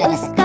Luz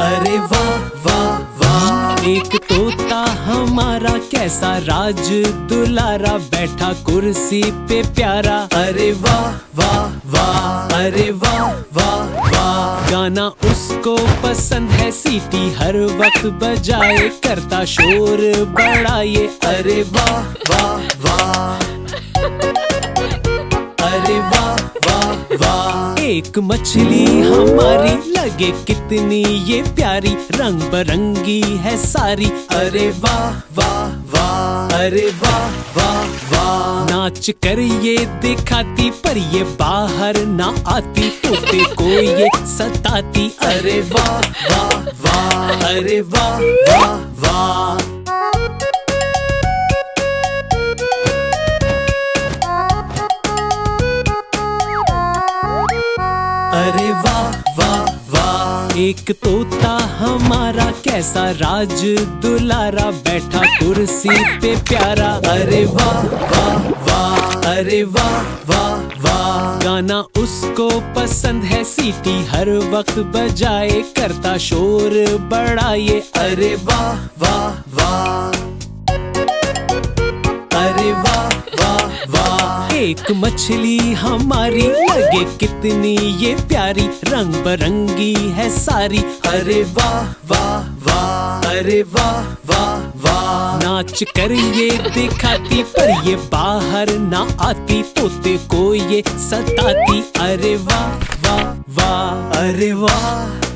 अरे वाह वाह वाह। एक तोता हमारा कैसा राज दुलारा, बैठा कुर्सी पे प्यारा। अरे वाह वाह वाह, अरे वाह वाह वाह। गाना उसको पसंद है, सीटी हर वक्त बजाए, करता शोर बड़ा ये अरे वाह वाह वाह। अरे वाह वाह वाह। एक मछली हमारी लगे कितनी ये प्यारी रंग बरंगी है सारी। अरे वाह वाह वाह। अरे वाह वाह वाह। नाच कर ये दिखाती, पर ये बाहर ना आती। तोते को ये सताती। अरे वाह वाह वाह। अरे वाह वाह वाह। एक तोता हमारा कैसा राज दुलारा बैठा कुर्सी पे प्यारा। अरे वाह वाह वाह, अरे वाह वाह वाह। गाना उसको पसंद है, सीटी हर वक्त बजाए, करता शोर बड़ा ये अरे वाह वाह वाह। एक मछली हमारी लगे कितनी ये प्यारी। रंग बरंगी है सारी। अरे वाह वाह वाह। अरे वाह वाह वाह। नाच कर ये दिखाती, पर ये बाहर ना आती। तोते को ये सताती। अरे वाह वाह वाह। अरे वाह।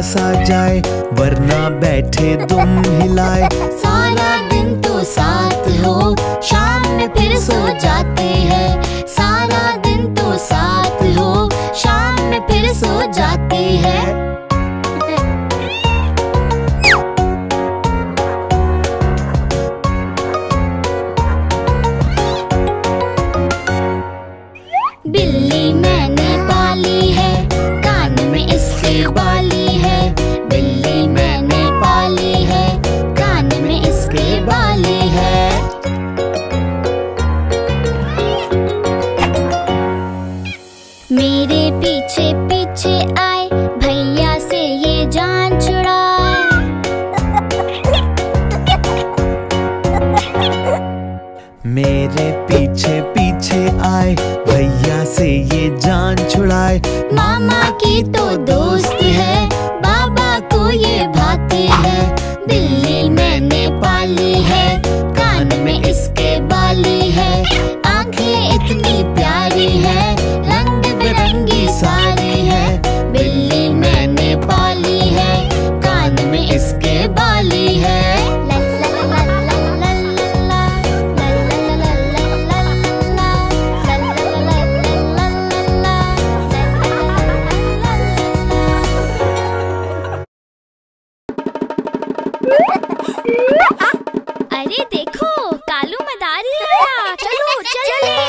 सा जाए, वरना बैठे तुम हिलाए। सारा दिन तो साथ हो, शाम में फिर सो जाते हैं। सारा दिन तो साथ हो, शाम में फिर सो जाते हैं। अरे देखो कालू मदारी आया। चलो चले।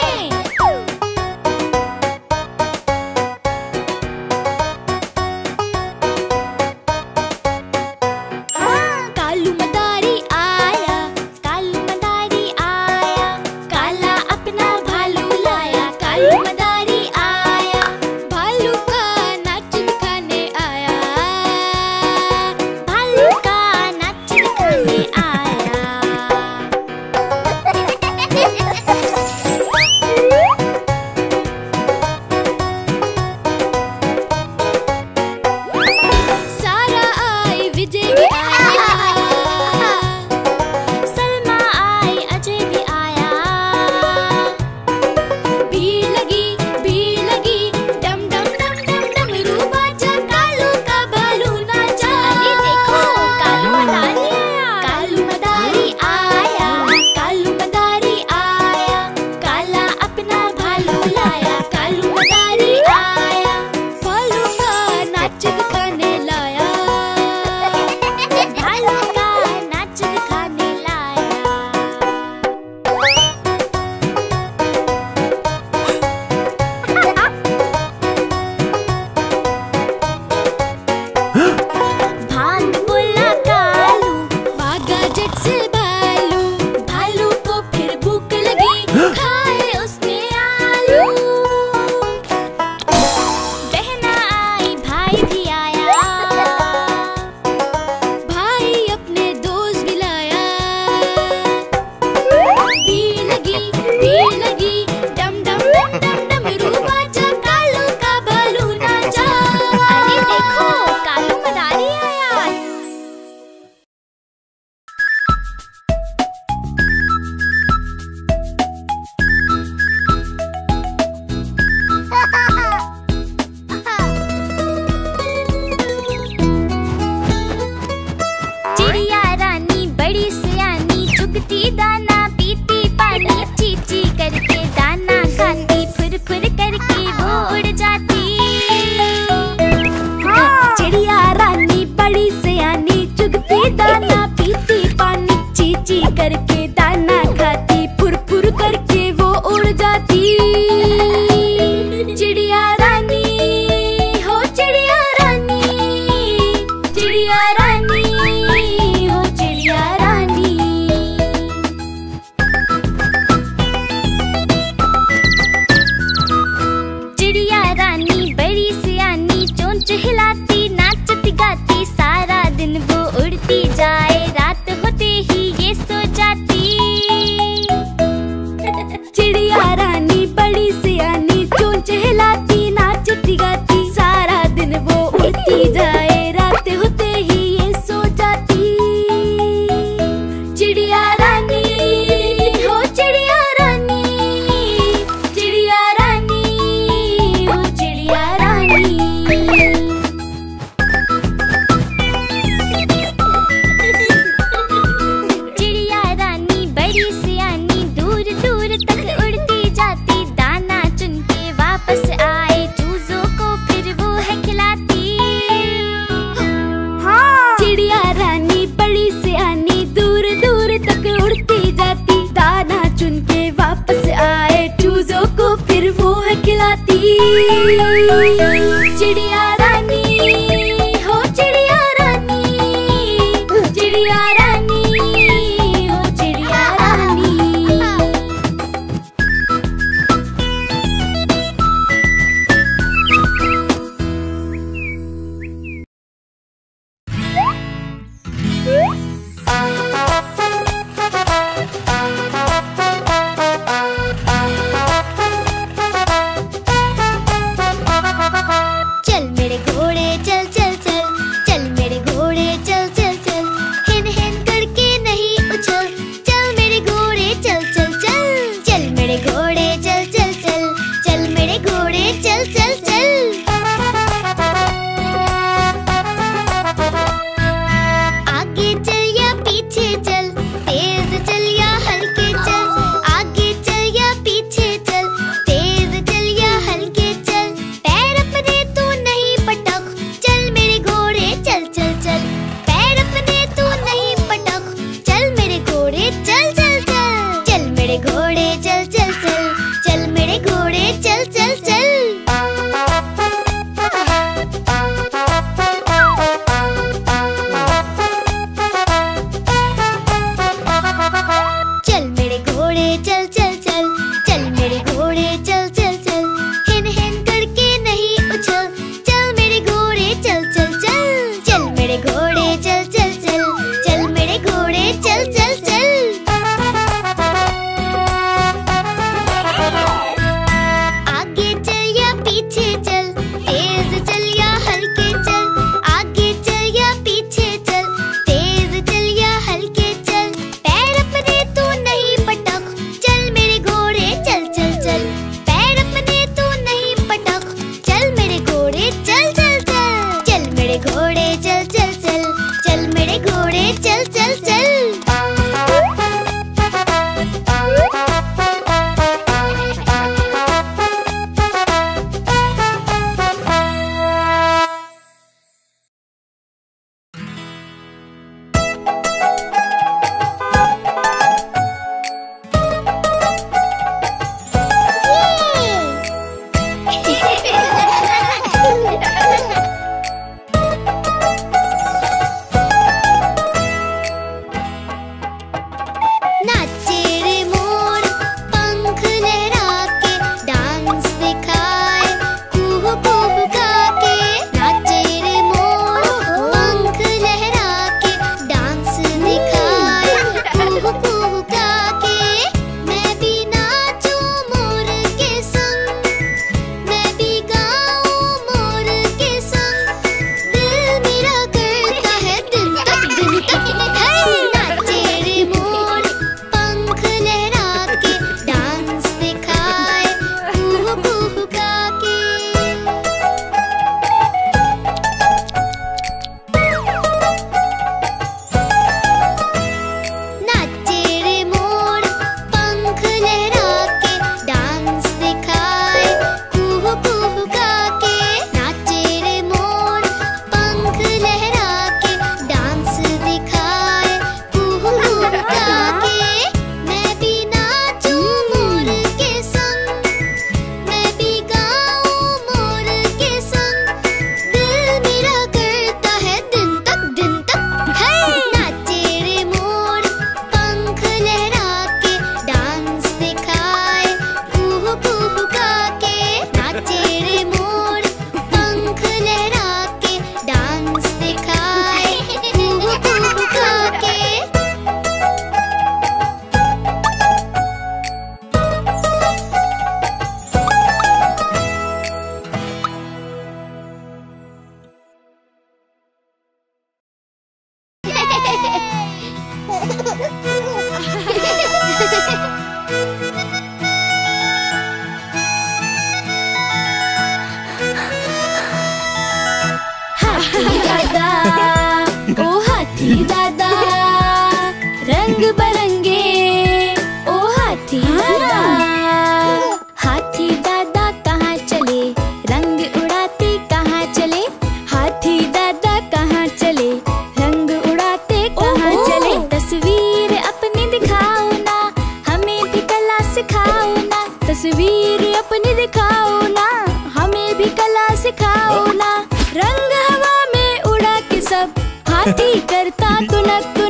हाथी करता तुनक तुनक